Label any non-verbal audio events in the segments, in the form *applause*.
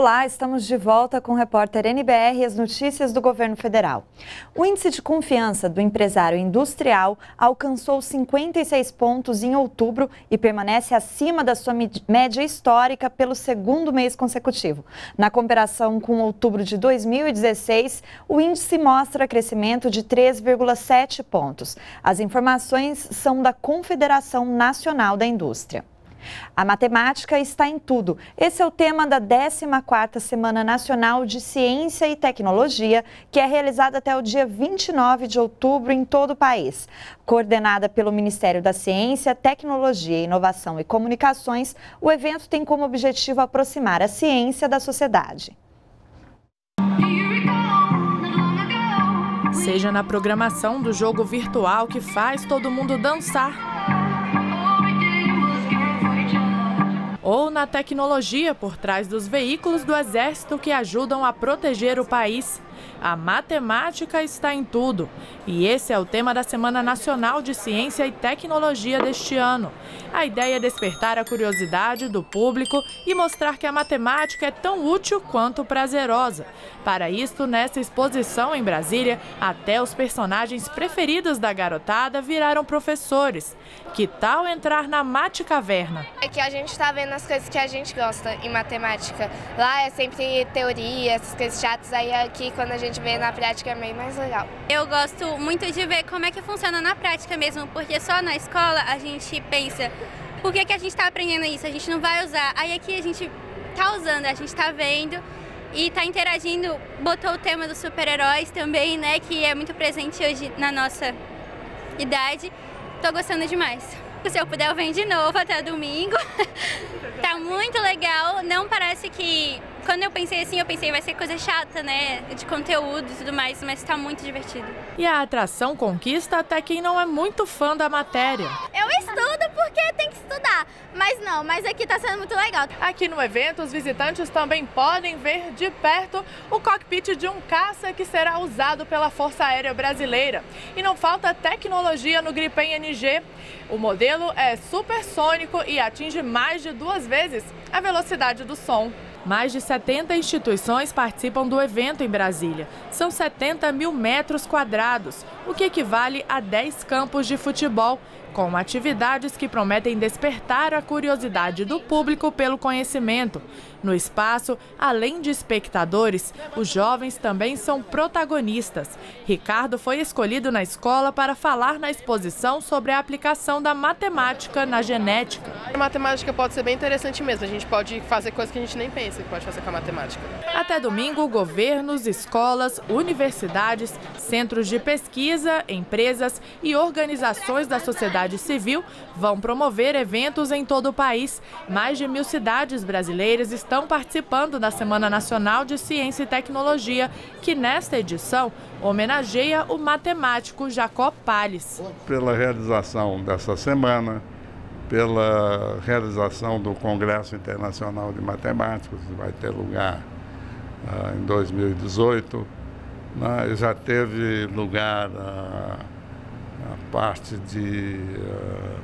Olá, estamos de volta com o repórter NBR e as notícias do governo federal. O índice de confiança do empresário industrial alcançou 56 pontos em outubro e permanece acima da sua média histórica pelo segundo mês consecutivo. Na comparação com outubro de 2016, o índice mostra crescimento de 3,7 pontos. As informações são da Confederação Nacional da Indústria. A matemática está em tudo. Esse é o tema da 14ª Semana Nacional de Ciência e Tecnologia, que é realizada até o dia 29 de outubro em todo o país. Coordenada pelo Ministério da Ciência, Tecnologia, Inovação e Comunicações, o evento tem como objetivo aproximar a ciência da sociedade. Seja na programação do jogo virtual que faz todo mundo dançar ou na tecnologia por trás dos veículos do Exército que ajudam a proteger o país. A matemática está em tudo. E esse é o tema da Semana Nacional de Ciência e Tecnologia deste ano. A ideia é despertar a curiosidade do público e mostrar que a matemática é tão útil quanto prazerosa. Para isto, nessa exposição em Brasília, até os personagens preferidos da garotada viraram professores. Que tal entrar na Mate Caverna? É que a gente está vendo as coisas que a gente gosta em matemática. Lá é sempre teoria, essas coisas chatas, aí aqui quando a gente gente vê na prática é meio mais legal. Eu gosto muito de ver como é que funciona na prática mesmo, porque só na escola a gente pensa, por que, que a gente está aprendendo isso? A gente não vai usar. Aí aqui a gente está usando, a gente está vendo e está interagindo. Botou o tema dos super-heróis também, né, que é muito presente hoje na nossa idade. Estou gostando demais. Se eu puder, eu venho de novo até domingo. *laughs* tá muito legal. Não parece que quando eu pensei assim, eu pensei vai ser coisa chata, né? De conteúdo e tudo mais, mas tá muito divertido. E a atração conquista até quem não é muito fã da matéria. Eu estudo porque tem que estudar, mas não, mas aqui tá sendo muito legal. Aqui no evento, os visitantes também podem ver de perto o cockpit de um caça que será usado pela Força Aérea Brasileira. E não falta tecnologia no Gripen NG. O modelo é supersônico e atinge mais de duas vezes a velocidade do som. Mais de 70 instituições participam do evento em Brasília. São 70 mil metros quadrados, o que equivale a 10 campos de futebol com atividades que prometem despertar a curiosidade do público pelo conhecimento. No espaço, além de espectadores, os jovens também são protagonistas. Ricardo foi escolhido na escola para falar na exposição sobre a aplicação da matemática na genética. A matemática pode ser bem interessante mesmo, a gente pode fazer coisas que a gente nem pensa que pode fazer com a matemática. Até domingo, governos, escolas, universidades, centros de pesquisa, empresas e organizações da sociedade sociedade civil vão promover eventos em todo o país. Mais de mil cidades brasileiras estão participando da Semana Nacional de Ciência e Tecnologia, que nesta edição homenageia o matemático Jacó Palles. Pela realização dessa semana, pela realização do Congresso Internacional de Matemáticos, que vai ter lugar uh, em 2018, né, já teve lugar. Uh, a parte de uh,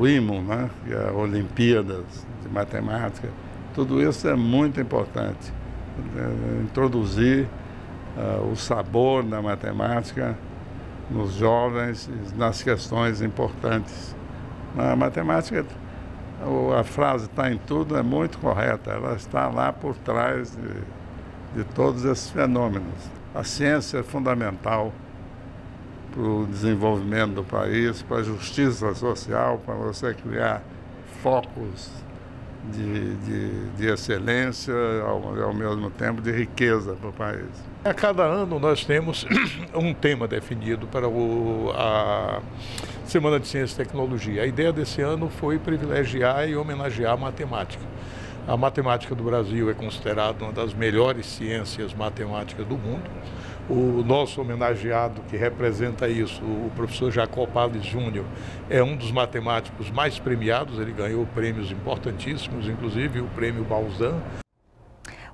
o IMO, né, que é Olimpíadas de Matemática, tudo isso é muito importante. É, introduzir uh, o sabor da matemática nos jovens nas questões importantes. A matemática, a frase está em tudo é muito correta, ela está lá por trás de, de todos esses fenômenos. A ciência é fundamental para o desenvolvimento do país, para a justiça social, para você criar focos de, de, de excelência, ao, ao mesmo tempo de riqueza para o país. A cada ano nós temos *clears throat* um tema definido para o, a Semana de Ciência e Tecnologia. A ideia desse ano foi privilegiar e homenagear a matemática. A matemática do Brasil é considerada uma das melhores ciências matemáticas do mundo. O nosso homenageado que representa isso, o professor Jacob Palles Júnior, é um dos matemáticos mais premiados, ele ganhou prêmios importantíssimos, inclusive o prêmio Balzan.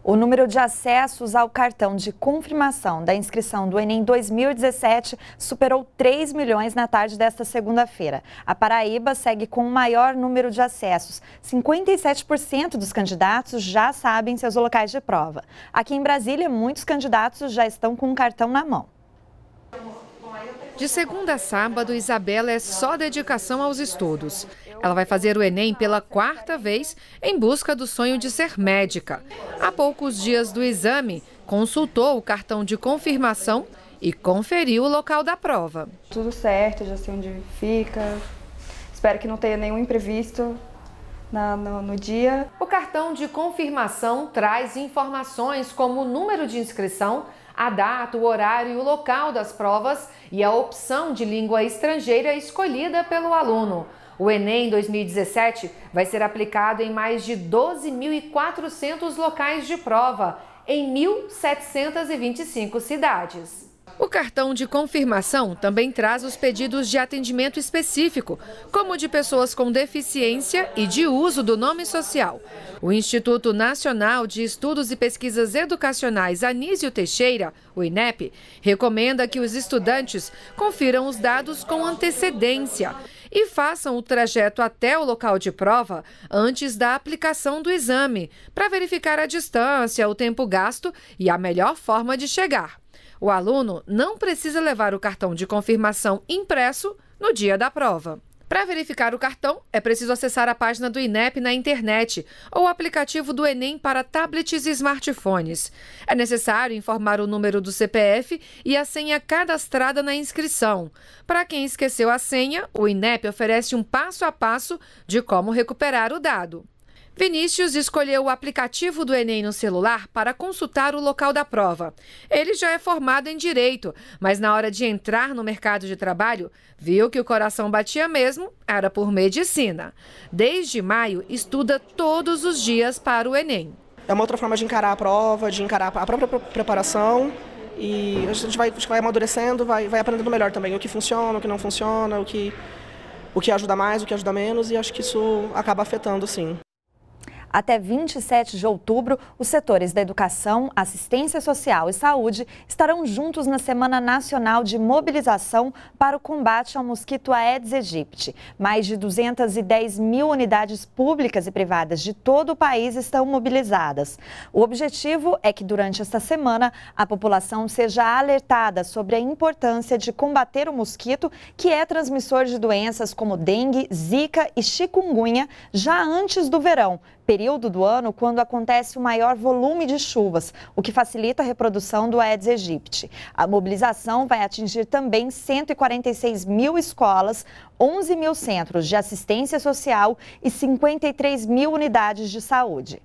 O número de acessos ao cartão de confirmação da inscrição do Enem 2017 superou 3 milhões na tarde desta segunda-feira. A Paraíba segue com o maior número de acessos. 57% dos candidatos já sabem seus locais de prova. Aqui em Brasília, muitos candidatos já estão com o cartão na mão. De segunda a sábado, Isabela é só dedicação aos estudos. Ela vai fazer o Enem pela quarta vez em busca do sonho de ser médica. Há poucos dias do exame, consultou o cartão de confirmação e conferiu o local da prova. Tudo certo, já sei onde fica. Espero que não tenha nenhum imprevisto na, no, no, dia. O cartão de confirmação traz informações como o número de inscrição, a data, o horário e o local das provas e a opção de língua estrangeira escolhida pelo aluno. O Enem 2017 vai ser aplicado em mais de 12.400 locais de prova, em 1.725 cidades. O cartão de confirmação também traz os pedidos de atendimento específico, como de pessoas com deficiência e de uso do nome social. O Instituto Nacional de Estudos e Pesquisas Educacionais Anísio Teixeira, o INEP, recomenda que os estudantes confiram os dados com antecedência e façam o trajeto até o local de prova antes da aplicação do exame, para verificar a distância, o tempo gasto e a melhor forma de chegar. O aluno não precisa levar o cartão de confirmação impresso no dia da prova. Para verificar o cartão, é preciso acessar a página do INEP na internet ou o aplicativo do Enem para tablets e smartphones. É necessário informar o número do CPF e a senha cadastrada na inscrição. Para quem esqueceu a senha, o INEP oferece um passo a passo de como recuperar o dado. Vinícius escolheu o aplicativo do Enem no celular para consultar o local da prova. Ele já é formado em direito, mas na hora de entrar no mercado de trabalho, viu que o coração batia mesmo, era por medicina. Desde maio, estuda todos os dias para o Enem. É uma outra forma de encarar a prova, de encarar a própria preparação. E a gente vai, vai amadurecendo, vai, vai aprendendo melhor também o que funciona, o que não funciona, o que, o que ajuda mais, o que ajuda menos, e acho que isso acaba afetando, sim. Até 27 de outubro, os setores da educação, assistência social e saúde estarão juntos na Semana Nacional de Mobilização para o combate ao mosquito Aedes aegypti. Mais de 210 mil unidades públicas e privadas de todo o país estão mobilizadas. O objetivo é que durante esta semana a população seja alertada sobre a importância de combater o mosquito, que é transmissor de doenças como dengue, zika e chikungunya já antes do verão período do ano quando acontece o maior volume de chuvas, o que facilita a reprodução do Aedes aegypti. A mobilização vai atingir também 146 mil escolas, 11 mil centros de assistência social e 53 mil unidades de saúde.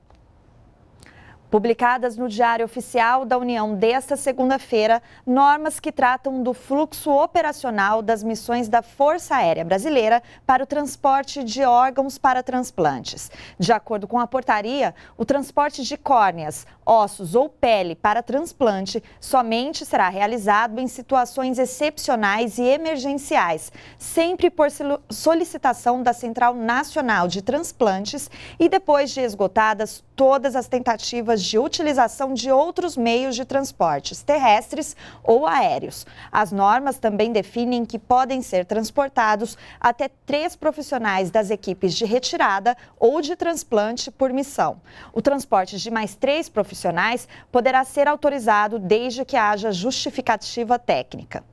Publicadas no Diário Oficial da União desta segunda-feira, normas que tratam do fluxo operacional das missões da Força Aérea Brasileira para o transporte de órgãos para transplantes. De acordo com a portaria, o transporte de córneas, ossos ou pele para transplante somente será realizado em situações excepcionais e emergenciais, sempre por solicitação da Central Nacional de Transplantes e depois de esgotadas todas as tentativas de utilização de outros meios de transportes terrestres ou aéreos. As normas também definem que podem ser transportados até três profissionais das equipes de retirada ou de transplante por missão. O transporte de mais três profissionais poderá ser autorizado desde que haja justificativa técnica.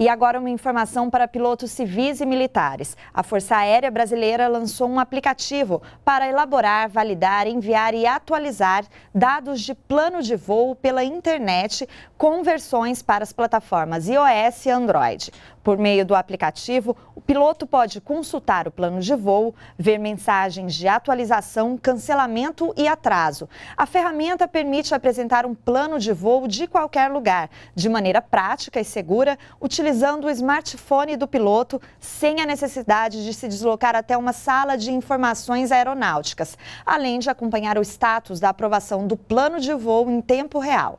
E agora uma informação para pilotos civis e militares. A Força Aérea Brasileira lançou um aplicativo para elaborar, validar, enviar e atualizar dados de plano de voo pela internet com versões para as plataformas iOS e Android. Por meio do aplicativo, o piloto pode consultar o plano de voo, ver mensagens de atualização, cancelamento e atraso. A ferramenta permite apresentar um plano de voo de qualquer lugar, de maneira prática e segura, utilizando o smartphone do piloto, sem a necessidade de se deslocar até uma sala de informações aeronáuticas, além de acompanhar o status da aprovação do plano de voo em tempo real.